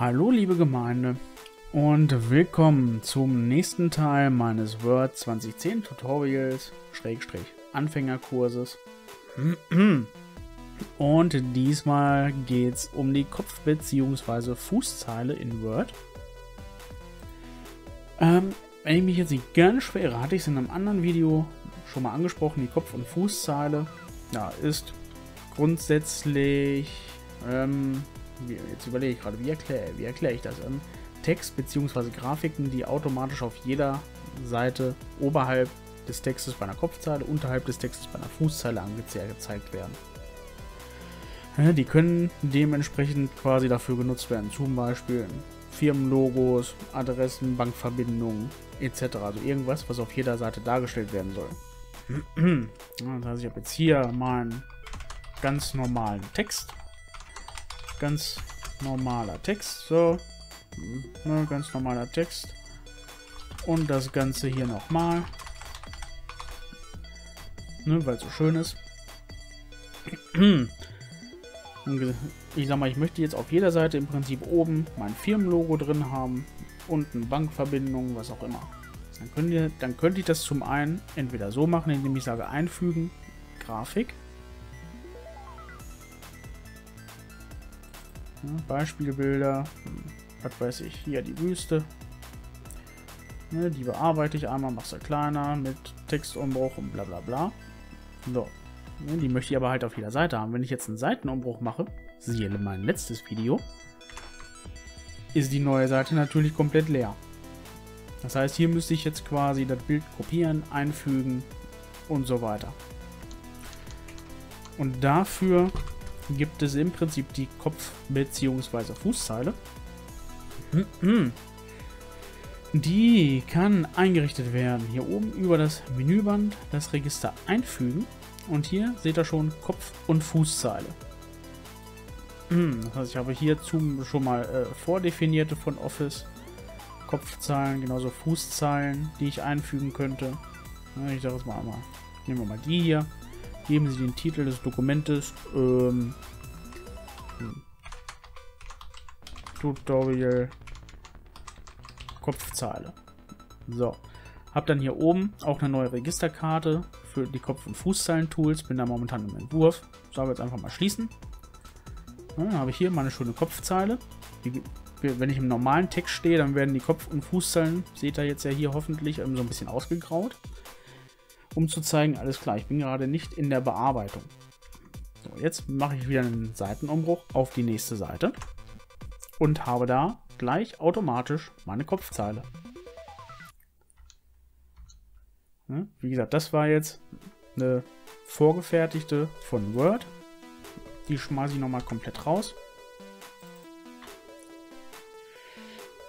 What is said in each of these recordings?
Hallo liebe Gemeinde und willkommen zum nächsten Teil meines Word 2010 Tutorials Schrägstrich Anfängerkurses. Und diesmal geht es um die Kopf- bzw. Fußzeile in Word. Ähm, wenn ich mich jetzt nicht ganz schwer hatte ich es in einem anderen Video schon mal angesprochen, die Kopf- und Fußzeile ja, ist grundsätzlich, ähm, jetzt überlege ich gerade, wie erkläre wie erklär ich das? Ähm, Text bzw. Grafiken, die automatisch auf jeder Seite oberhalb des Textes bei einer Kopfzeile, unterhalb des Textes bei einer Fußzeile angezeigt werden. Die können dementsprechend quasi dafür genutzt werden, zum Beispiel Firmenlogos, Adressen, Bankverbindungen etc. Also irgendwas, was auf jeder Seite dargestellt werden soll. Das heißt, ich habe jetzt hier meinen ganz normalen Text. Ganz normaler Text. So. Ne, ganz normaler Text. Und das Ganze hier nochmal. Ne, weil es so schön ist. Ich sag mal, ich möchte jetzt auf jeder Seite im Prinzip oben mein Firmenlogo drin haben. Unten Bankverbindung, was auch immer. Dann, könnt ihr, dann könnte ich das zum einen entweder so machen, indem ich sage einfügen, Grafik. Beispielbilder, was weiß ich, hier die Wüste. Ne, die bearbeite ich einmal, mache sie kleiner mit Textumbruch und bla bla bla. So, ne, die möchte ich aber halt auf jeder Seite haben. Wenn ich jetzt einen Seitenumbruch mache, siehe mein letztes Video, ist die neue Seite natürlich komplett leer. Das heißt, hier müsste ich jetzt quasi das Bild kopieren, einfügen und so weiter. Und dafür gibt es im Prinzip die Kopf- bzw. Fußzeile. Die kann eingerichtet werden. Hier oben über das Menüband das Register einfügen. Und hier seht ihr schon Kopf- und Fußzeile. Das heißt, ich habe hier schon mal äh, vordefinierte von Office Kopfzeilen, genauso Fußzeilen, die ich einfügen könnte. Ich sage es mal einmal. Nehmen wir mal die hier. Geben Sie den Titel des Dokumentes. Ähm, Tutorial Kopfzeile. So. Hab dann hier oben auch eine neue Registerkarte für die Kopf- und Fußzeilen-Tools. Bin da momentan im Entwurf. Sage jetzt einfach mal schließen. dann habe ich hier meine schöne Kopfzeile. Die wenn ich im normalen Text stehe, dann werden die Kopf- und Fußzeilen, seht ihr jetzt ja hier hoffentlich, so ein bisschen ausgegraut. Um zu zeigen, alles klar, ich bin gerade nicht in der Bearbeitung. So, jetzt mache ich wieder einen Seitenumbruch auf die nächste Seite. Und habe da gleich automatisch meine Kopfzeile. Wie gesagt, das war jetzt eine vorgefertigte von Word. Die schmeiße ich nochmal komplett raus.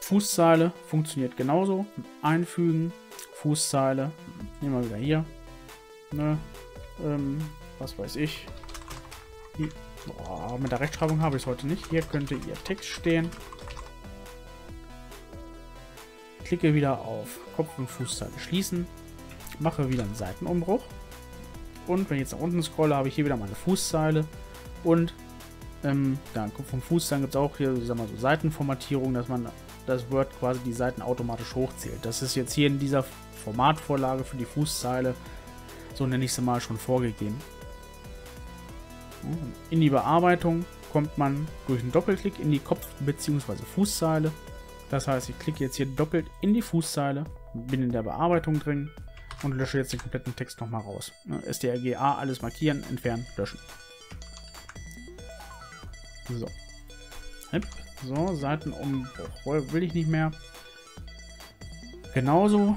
Fußzeile funktioniert genauso. Einfügen, Fußzeile. Nehmen wir wieder hier. Ne? Ähm, was weiß ich. Hier. Boah, mit der Rechtschreibung habe ich es heute nicht. Hier könnte Ihr Text stehen. Klicke wieder auf Kopf- und Fußzeile schließen. Mache wieder einen Seitenumbruch. Und wenn ich jetzt nach unten scrolle, habe ich hier wieder meine Fußzeile. Und ähm, ja, und Fußzeilen gibt es auch hier, sag mal so Seitenformatierung, dass man das Word quasi die Seiten automatisch hochzählt. Das ist jetzt hier in dieser Formatvorlage für die Fußzeile, so nenne ich sie mal, schon vorgegeben. In die Bearbeitung kommt man durch einen Doppelklick in die Kopf- bzw. Fußzeile. Das heißt, ich klicke jetzt hier doppelt in die Fußzeile, bin in der Bearbeitung drin und lösche jetzt den kompletten Text nochmal raus. STRGA, alles markieren, entfernen, löschen. So. So, Seitenumbruch will ich nicht mehr. Genauso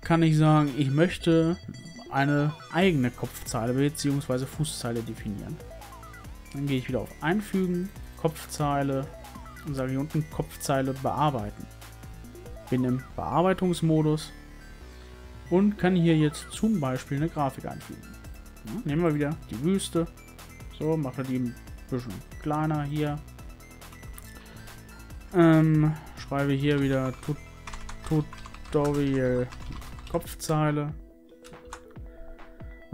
kann ich sagen, ich möchte eine eigene Kopfzeile bzw. Fußzeile definieren. Dann gehe ich wieder auf Einfügen, Kopfzeile und sage hier unten Kopfzeile bearbeiten. Bin im Bearbeitungsmodus und kann hier jetzt zum Beispiel eine Grafik einfügen. Nehmen wir wieder die Wüste. So, mache die ein bisschen kleiner hier. Ähm, schreibe hier wieder Tut Tutorial Kopfzeile.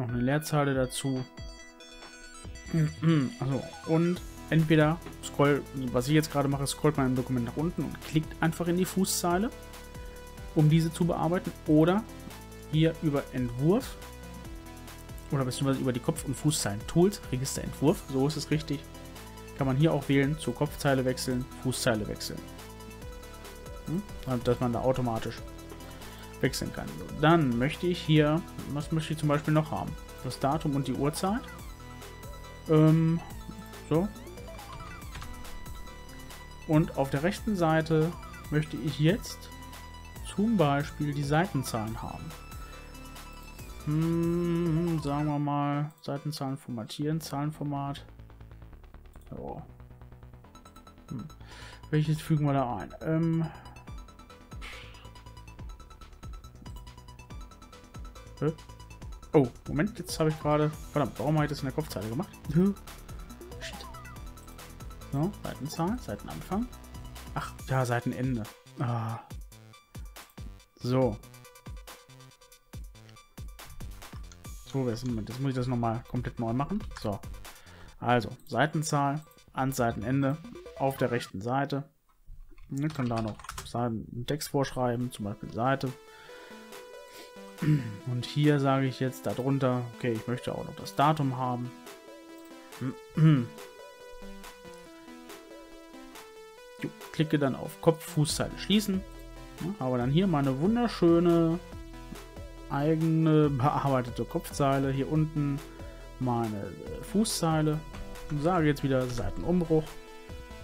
Noch eine Leerzeile dazu. also, und entweder scroll, was ich jetzt gerade mache, scrollt man im Dokument nach unten und klickt einfach in die Fußzeile, um diese zu bearbeiten, oder hier über Entwurf oder beziehungsweise über die Kopf- und Fußzeilen Tools, Register Entwurf, so ist es richtig, kann man hier auch wählen, zur Kopfzeile wechseln, Fußzeile wechseln. Hm? Dass man da automatisch wechseln kann. Dann möchte ich hier, was möchte ich zum Beispiel noch haben? Das Datum und die Uhrzeit. Ähm, so. Und auf der rechten Seite möchte ich jetzt zum Beispiel die Seitenzahlen haben. Hm, sagen wir mal, Seitenzahlen formatieren, Zahlenformat. So. Hm. Welches fügen wir da ein? Ähm, Oh, Moment, jetzt habe ich gerade... Verdammt, warum habe ich das in der Kopfzeile gemacht? Shit. So, Seitenzahl, Seitenanfang. Ach, ja, Seitenende. Ah. So. So, jetzt muss ich das nochmal komplett neu machen. So. Also, Seitenzahl ans Seitenende auf der rechten Seite. Ich kann da noch einen Text vorschreiben, zum Beispiel Seite. Und hier sage ich jetzt darunter, okay, ich möchte auch noch das Datum haben. Ich klicke dann auf Kopf, Fußzeile schließen. Aber dann hier meine wunderschöne eigene bearbeitete Kopfzeile. Hier unten meine äh, Fußzeile. Sage jetzt wieder Seitenumbruch.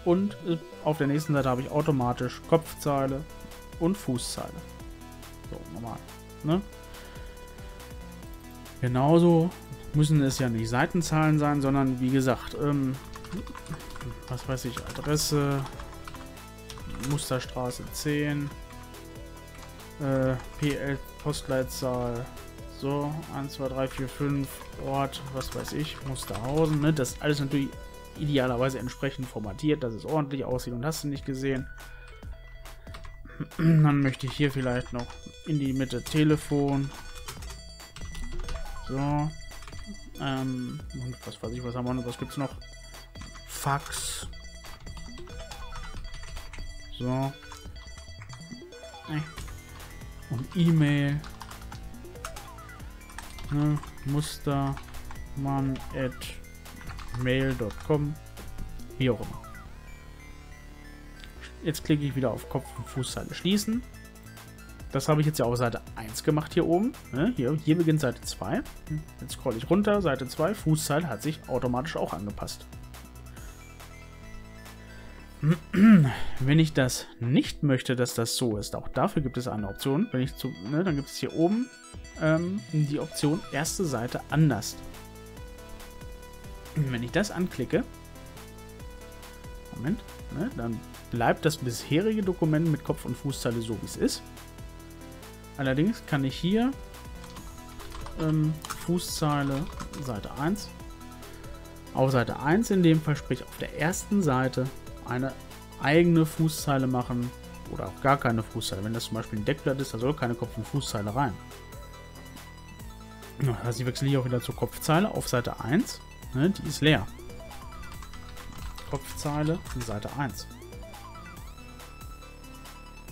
Und äh, auf der nächsten Seite habe ich automatisch Kopfzeile und Fußzeile. So, normal. Ne? Genauso müssen es ja nicht Seitenzahlen sein, sondern wie gesagt, ähm, was weiß ich, Adresse, Musterstraße 10, äh, PL Postleitzahl, so, 1, 2, 3, 4, 5, Ort, was weiß ich, Musterhausen, ne? Das alles natürlich idealerweise entsprechend formatiert, dass es ordentlich aussieht und hast du nicht gesehen. Dann möchte ich hier vielleicht noch in die Mitte Telefon, so. Ähm, und was weiß ich, was haben wir noch? Was gibt's noch? Fax. So. Und E-Mail. Ne, Mustermann at mail.com. Wie auch immer. Jetzt klicke ich wieder auf Kopf- und Fußzeile schließen. Das habe ich jetzt ja auf Seite 1 gemacht hier oben. Ne? Hier, hier beginnt Seite 2. Jetzt scrolle ich runter, Seite 2, Fußzeile hat sich automatisch auch angepasst. Wenn ich das nicht möchte, dass das so ist, auch dafür gibt es eine Option. Wenn ich zu, ne, dann gibt es hier oben ähm, die Option erste Seite anders. Wenn ich das anklicke, Moment, ne, dann bleibt das bisherige Dokument mit Kopf- und Fußzeile so, wie es ist. Allerdings kann ich hier ähm, Fußzeile Seite 1 auf Seite 1 in dem Fall, sprich auf der ersten Seite, eine eigene Fußzeile machen oder auch gar keine Fußzeile. Wenn das zum Beispiel ein Deckblatt ist, da soll keine Kopf- und Fußzeile rein. Das heißt, ich wechsle hier auch wieder zur Kopfzeile auf Seite 1. Ne, die ist leer. Kopfzeile Seite 1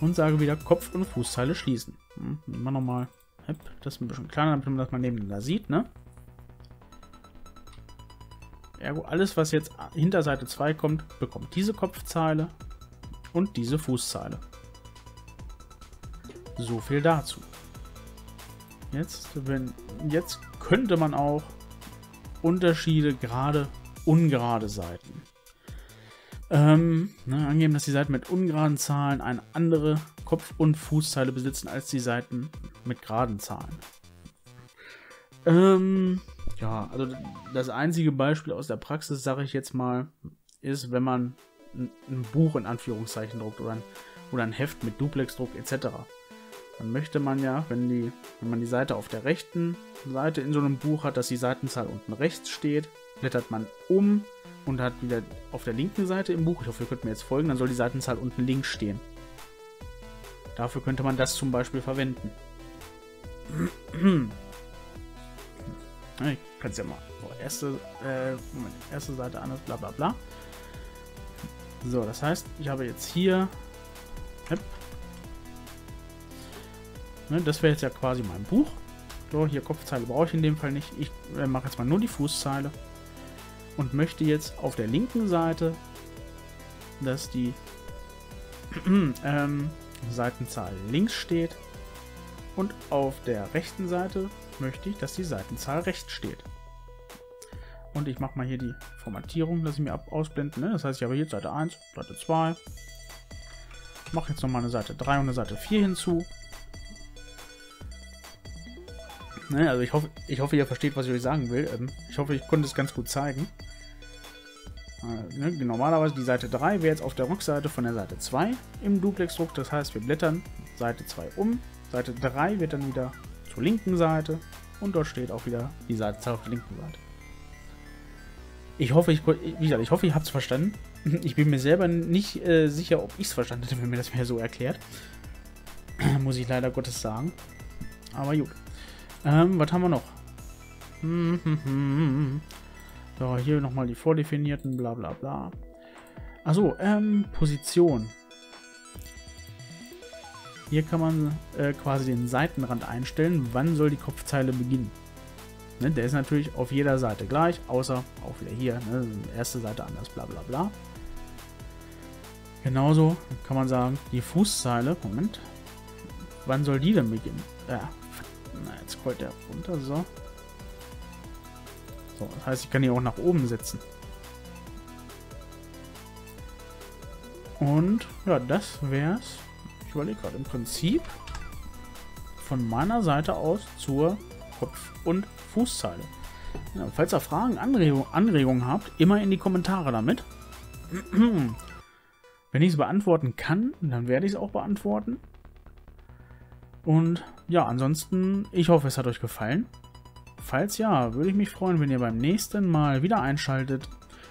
und sage wieder Kopf- und Fußzeile schließen. Hm, wir nochmal das ein bisschen kleiner, damit man das mal nebeneinander sieht, ne? Ergo, alles, was jetzt hinter Seite 2 kommt, bekommt diese Kopfzeile und diese Fußzeile. So viel dazu. Jetzt, wenn, jetzt könnte man auch Unterschiede, gerade ungerade Seiten ähm, ne, angeben, dass die Seiten mit ungeraden Zahlen eine andere Kopf- und Fußzeile besitzen als die Seiten mit geraden Zahlen. Ähm, ja, also das einzige Beispiel aus der Praxis, sage ich jetzt mal, ist, wenn man ein, Buch in Anführungszeichen druckt oder ein, oder ein Heft mit Duplexdruck etc. Dann möchte man ja, wenn, die, wenn man die Seite auf der rechten Seite in so einem Buch hat, dass die Seitenzahl unten rechts steht, blättert man um und hat wieder auf der linken Seite im Buch, ich hoffe, ihr könnt mir jetzt folgen, dann soll die Seitenzahl unten links stehen. Dafür könnte man das zum Beispiel verwenden. ich kann es ja mal. So, erste, äh, Moment, erste Seite anders, bla bla bla. So, das heißt, ich habe jetzt hier... Ne, das wäre jetzt ja quasi mein Buch. So, hier Kopfzeile brauche ich in dem Fall nicht. Ich äh, mache jetzt mal nur die Fußzeile. Und möchte jetzt auf der linken Seite, dass die ähm, Seitenzahl links steht. Und auf der rechten Seite möchte ich, dass die Seitenzahl rechts steht. Und ich mache mal hier die Formatierung, lasse ich mir ab ausblenden. Ne? Das heißt, ich habe hier Seite 1, Seite 2. Mache jetzt nochmal eine Seite 3 und eine Seite 4 hinzu. Ne, also ich hoffe, ich hoffe, ihr versteht, was ich euch sagen will. Ähm, ich hoffe, ich konnte es ganz gut zeigen. Äh, ne, normalerweise die Seite 3 wäre jetzt auf der Rückseite von der Seite 2 im Duplex-Druck. Das heißt, wir blättern Seite 2 um. Seite 3 wird dann wieder zur linken Seite. Und dort steht auch wieder die Seite auf der linken Seite. Ich hoffe, ich, wie gesagt, ich hoffe, ihr habt es verstanden. Ich bin mir selber nicht äh, sicher, ob ich es verstanden hätte, wenn mir das mehr so erklärt. Muss ich leider Gottes sagen. Aber gut. Ähm, was haben wir noch? So, hier nochmal die vordefinierten, bla bla bla. Achso, ähm, Position. Hier kann man äh, quasi den Seitenrand einstellen, wann soll die Kopfzeile beginnen. Ne, der ist natürlich auf jeder Seite gleich, außer auch wieder hier, ne, erste Seite anders, bla bla bla. Genauso kann man sagen, die Fußzeile, Moment, wann soll die denn beginnen? Ja, na, jetzt scrollt der runter, so. So, das heißt, ich kann die auch nach oben setzen. Und ja, das wär's. Ich überlege gerade im Prinzip von meiner Seite aus zur Kopf- und Fußzeile. Ja, falls ihr Fragen, Anregung, Anregungen habt, immer in die Kommentare damit. Wenn ich es beantworten kann, dann werde ich es auch beantworten. Und ja, ansonsten, ich hoffe, es hat euch gefallen. Falls ja, würde ich mich freuen, wenn ihr beim nächsten Mal wieder einschaltet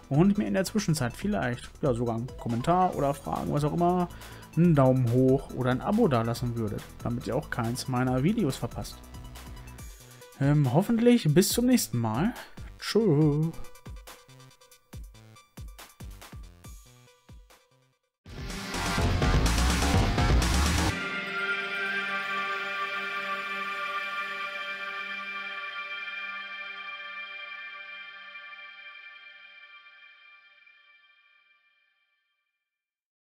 und mir in der Zwischenzeit vielleicht ja sogar einen Kommentar oder Fragen, was auch immer, einen Daumen hoch oder ein Abo dalassen würdet, damit ihr auch keins meiner Videos verpasst. Ähm, hoffentlich bis zum nächsten Mal. Tschüss.